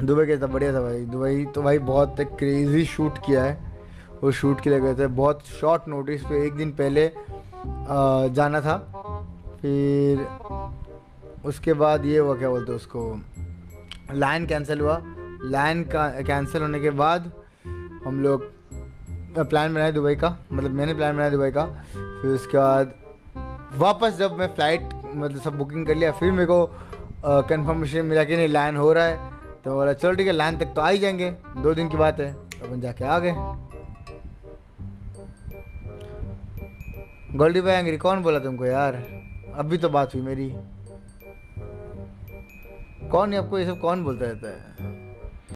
Dubai कैसा बढ़िया था भाई। दुबई तो भाई बहुत क्रेजी शूट किया है। वो शूट के लिए गए थे। बहुत शॉर्ट नोटिस पे एक दिन पहले जाना था। फिर उसके बाद ये हुआ, क्या बोलते उसको? लाइन कैंसिल हुआ। लाइन का कैंसिल होने के बाद हम लोग प्लान बनाया दुबई का। मतलब मैंने प्लान बनाया दुबई का। फिर उसके बाद वापस जब मैं फ़्लाइट मतलब सब बुकिंग कर लिया, फिर मेरे को कंफर्मेशन मिला कि नहीं लाइन हो रहा है। तो बोला, चलो ठीक है लाइन तक तो आ ही जाएँगे। दो दिन की बात है। तो अपन जाके आ गए। गोल्डी भाई एंग्री कौन बोला तुमको यार? अभी तो बात हुई मेरी। कौन आपको ये सब कौन बोलता रहता है?